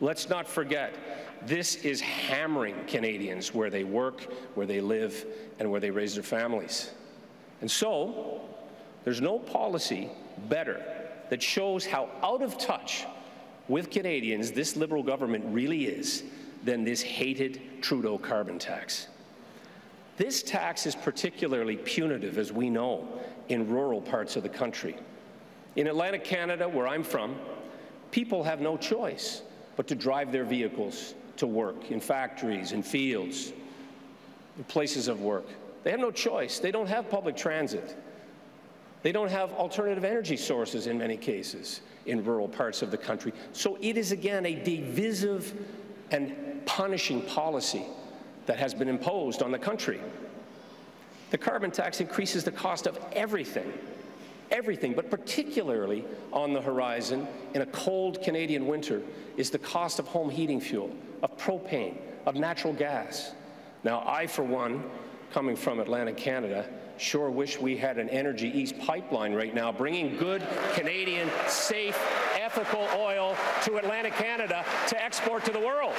Let's not forget, this is hammering Canadians where they work, where they live, and where they raise their families. And so, there's no policy better that shows how out of touch with Canadians this Liberal government really is than this hated Trudeau carbon tax. This tax is particularly punitive, as we know, in rural parts of the country. In Atlantic Canada, where I'm from, people have no choice but to drive their vehicles to work in factories, in fields, in places of work. They have no choice. They don't have public transit. They don't have alternative energy sources in many cases in rural parts of the country. So it is again a divisive and punishing policy that has been imposed on the country. The carbon tax increases the cost of everything, everything, but particularly on the horizon in a cold Canadian winter is the cost of home heating fuel, of propane, of natural gas. Now, I, for one, coming from Atlantic Canada, sure wish we had an Energy East pipeline right now bringing good Canadian, safe, ethical oil to Atlantic Canada to export to the world.